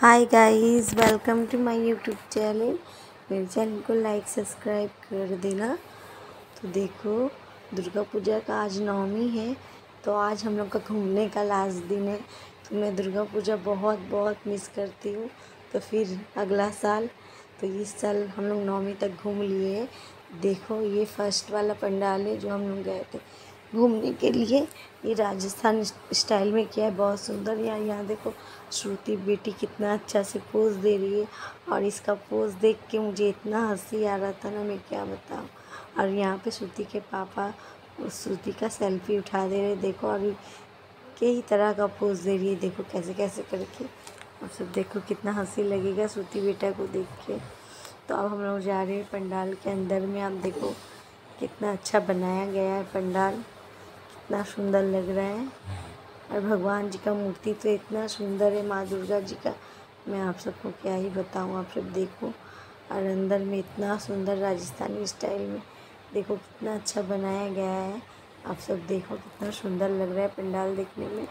Hi guys welcome to my YouTube channel मेरे channel को like subscribe कर देना। तो देखो, दुर्गा पूजा का आज नवमी है तो आज हम लोग का घूमने का लास्ट दिन है। तो मैं दुर्गा पूजा बहुत बहुत मिस करती हूँ। तो फिर अगला साल तो इस साल हम लोग नवमी तक घूम लिए देखो, ये फ़र्स्ट वाला पंडाल है जो हम लोग गए थे। घूमने के लिए। ये राजस्थान स्टाइल में किया है, बहुत सुंदर। यहाँ यहाँ देखो, श्रुति बेटी कितना अच्छा से पोज दे रही है। और इसका पोज देख के मुझे इतना हँसी आ रहा था ना, मैं क्या बताऊँ। और यहाँ पे श्रुति के पापा श्रुति का सेल्फी उठा दे रहे देखो, और कई तरह का पोज दे रही है। देखो कैसे कैसे करके। और सब देखो कितना हँसी लगेगा श्रुति बेटा को देख के। तो अब हम लोग जा रहे हैं पंडाल के अंदर में। आप देखो कितना अच्छा बनाया गया है पंडाल। कितना सुंदर लग रहा है। और भगवान जी का मूर्ति तो इतना सुंदर है, माँ दुर्गा जी का। मैं आप सबको क्या ही बताऊँ, आप सब देखो। और अंदर में इतना सुंदर राजस्थानी स्टाइल में देखो कितना अच्छा बनाया गया है। आप सब देखो कितना सुंदर लग रहा है पंडाल देखने में।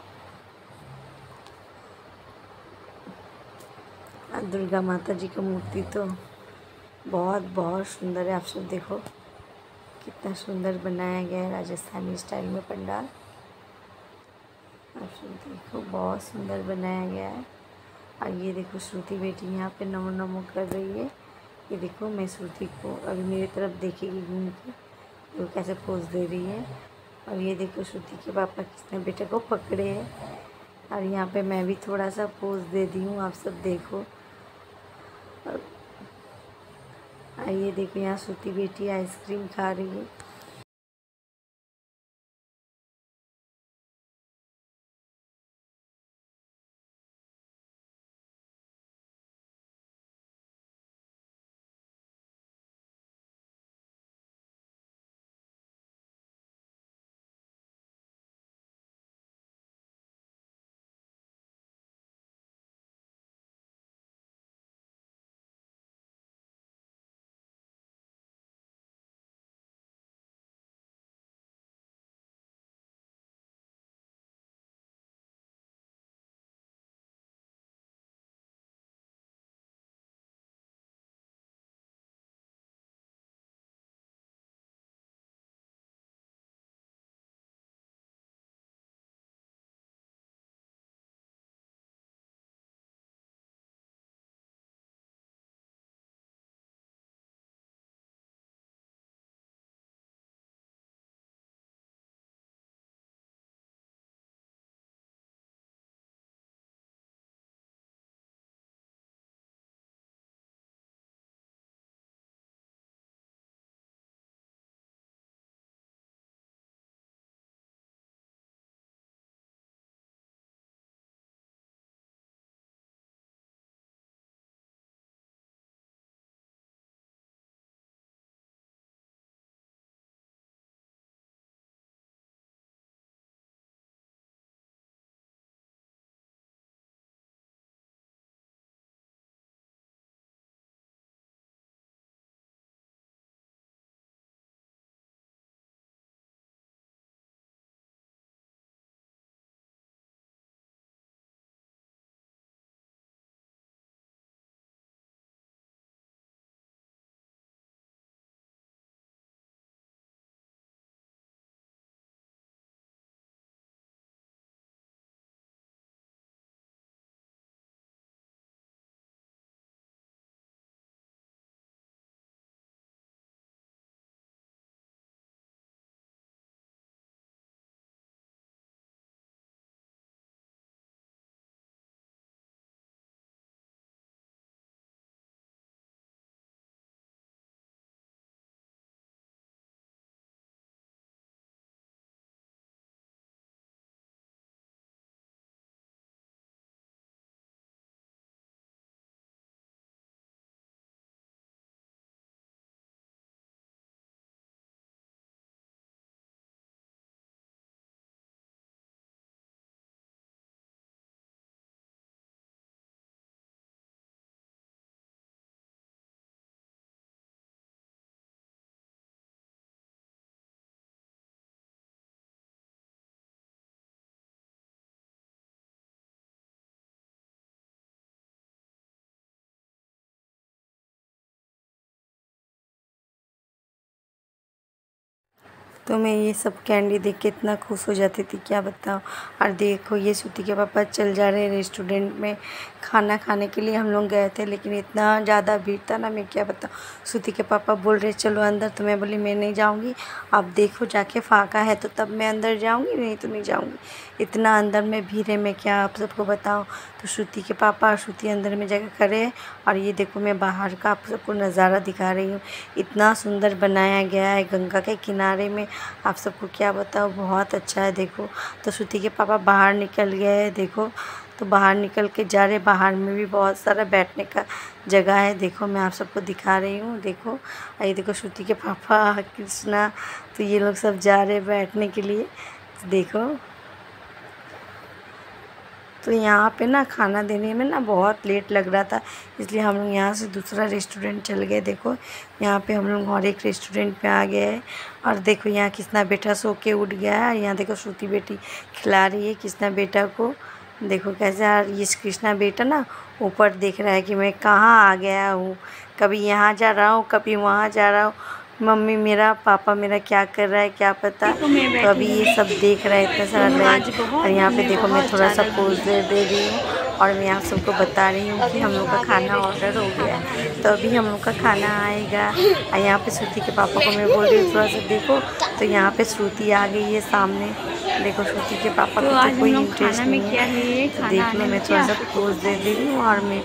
दुर्गा माता जी का मूर्ति तो बहुत बहुत सुंदर है, आप सब देखो। कितना सुंदर बनाया गया है राजस्थानी स्टाइल में पंडाल। आप सब देखो, बहुत सुंदर बनाया गया है। और ये देखो, श्रुति बेटी यहाँ पे नमो नमो कर रही है। ये देखो, मैं श्रुति को अभी मेरी तरफ़ देखेगी घूम के वो कैसे पोज दे रही है। और ये देखो, श्रुति के पापा किसने बेटे को पकड़े हैं। और यहाँ पे मैं भी थोड़ा सा पोज दे दी हूँ, आप सब देखो। और आइए देखिए यहाँ सूती बेटी आइसक्रीम खा रही है। तो मैं ये सब कैंडी देख के इतना खुश हो जाती थी, क्या बताऊँ। और देखो, ये सूती के पापा चल जा रहे हैं रेस्टोरेंट में। खाना खाने के लिए हम लोग गए थे, लेकिन इतना ज़्यादा भीड़ था ना, मैं क्या बताऊँ। सूती के पापा बोल रहे, चलो अंदर। तो मैं बोली, मैं नहीं जाऊँगी। आप देखो, जाके फाका है तो तब मैं अंदर जाऊँगी, नहीं तो नहीं जाऊँगी। इतना अंदर में भीड़ है, मैं क्या आप सबको बताऊँ? तो श्रुति के पापा और श्रुति अंदर में जगह खड़े और ये देखो, मैं बाहर का आप सबको नज़ारा दिखा रही हूँ। इतना सुंदर बनाया गया है गंगा के किनारे में। आप सबको क्या बताओ बहुत अच्छा है, देखो। तो श्रुति के पापा बाहर निकल गए हैं, देखो। तो बाहर निकल के जा रहे बाहर में भी बहुत सारा बैठने का जगह है, देखो। मैं आप सबको दिखा रही हूँ, देखो। ये देखो श्रुति के पापा कृष्णा तो ये लोग सब जा रहे बैठने के लिए, देखो। तो यहाँ पे ना खाना देने में ना बहुत लेट लग रहा था, इसलिए हम लोग यहाँ से दूसरा रेस्टोरेंट चल गए। देखो, यहाँ पे हम लोग और एक रेस्टोरेंट पे आ गए और देखो, यहाँ किसना बेटा सो के उठ गया है। यहाँ देखो, श्रुति बेटी खिला रही है किसना बेटा को। देखो कैसे यार ये कृष्णा बेटा ना ऊपर देख रहा है कि मैं कहाँ आ गया हूँ। कभी यहाँ जा रहा हूँ, कभी वहाँ जा रहा हूँ। मम्मी मेरा पापा मेरा क्या कर रहा है क्या पता? तो अभी ये सब देख रहा है इतना सारा और यहाँ पे देखो मैं थोड़ा सा पोज दे दे रही हूँ। और मैं आप सबको बता रही हूँ कि हम लोग का खाना ऑर्डर हो गया है। तो अभी हम लोग का खाना आएगा। और यहाँ पे श्रुति के पापा को मैं बोल रही हूँ थोड़ा सा देखो। तो यहाँ पे श्रुति आ गई है सामने। देखो श्रुति के पापा को तो कोई इंटरेस्ट नहीं है। तो देख लो मैं थोड़ा सा पोज दे दे रही हूँ और मैं